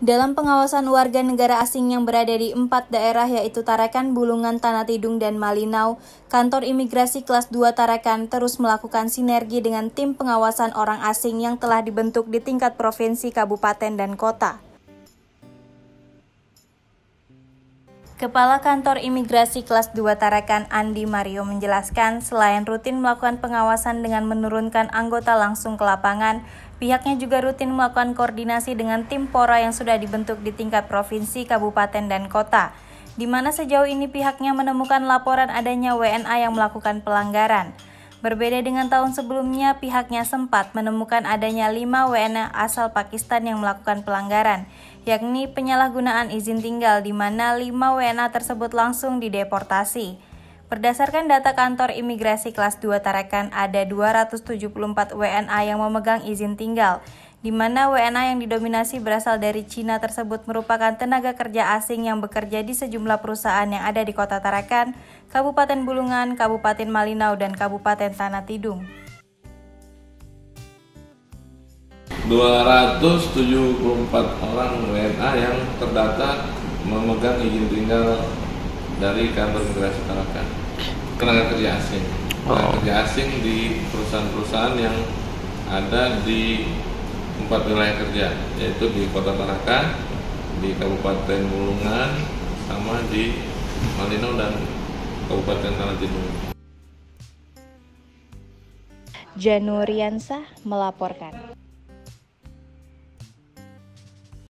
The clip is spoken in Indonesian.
Dalam pengawasan warga negara asing yang berada di empat daerah yaitu Tarakan, Bulungan, Tanah Tidung, dan Malinau, kantor imigrasi kelas 2 Tarakan terus melakukan sinergi dengan tim pengawasan orang asing yang telah dibentuk di tingkat provinsi, kabupaten, dan kota. Kepala Kantor Imigrasi Kelas 2 Tarakan Andi Mario menjelaskan, selain rutin melakukan pengawasan dengan menurunkan anggota langsung ke lapangan, pihaknya juga rutin melakukan koordinasi dengan tim Pora yang sudah dibentuk di tingkat provinsi, kabupaten, dan kota, di mana sejauh ini pihaknya menemukan laporan adanya WNA yang melakukan pelanggaran. Berbeda dengan tahun sebelumnya, pihaknya sempat menemukan adanya 5 WNA asal Pakistan yang melakukan pelanggaran, yakni penyalahgunaan izin tinggal di mana 5 WNA tersebut langsung dideportasi. Berdasarkan data kantor imigrasi kelas 2 Tarakan, ada 274 WNA yang memegang izin tinggal, di mana WNA yang didominasi berasal dari Cina tersebut merupakan tenaga kerja asing yang bekerja di sejumlah perusahaan yang ada di Kota Tarakan, Kabupaten Bulungan, Kabupaten Malinau, dan Kabupaten Tanah Tidung. 274 orang WNA yang terdata memegang izin tinggal dari kantor imigrasi Tarakan tenaga kerja asing tenaga oh. kerja asing di perusahaan-perusahaan yang ada di empat wilayah kerja yaitu di Kota Tarakan, di Kabupaten Bulungan, sama di Malino dan Kabupaten Tanah Tidung. Januriansa melaporkan.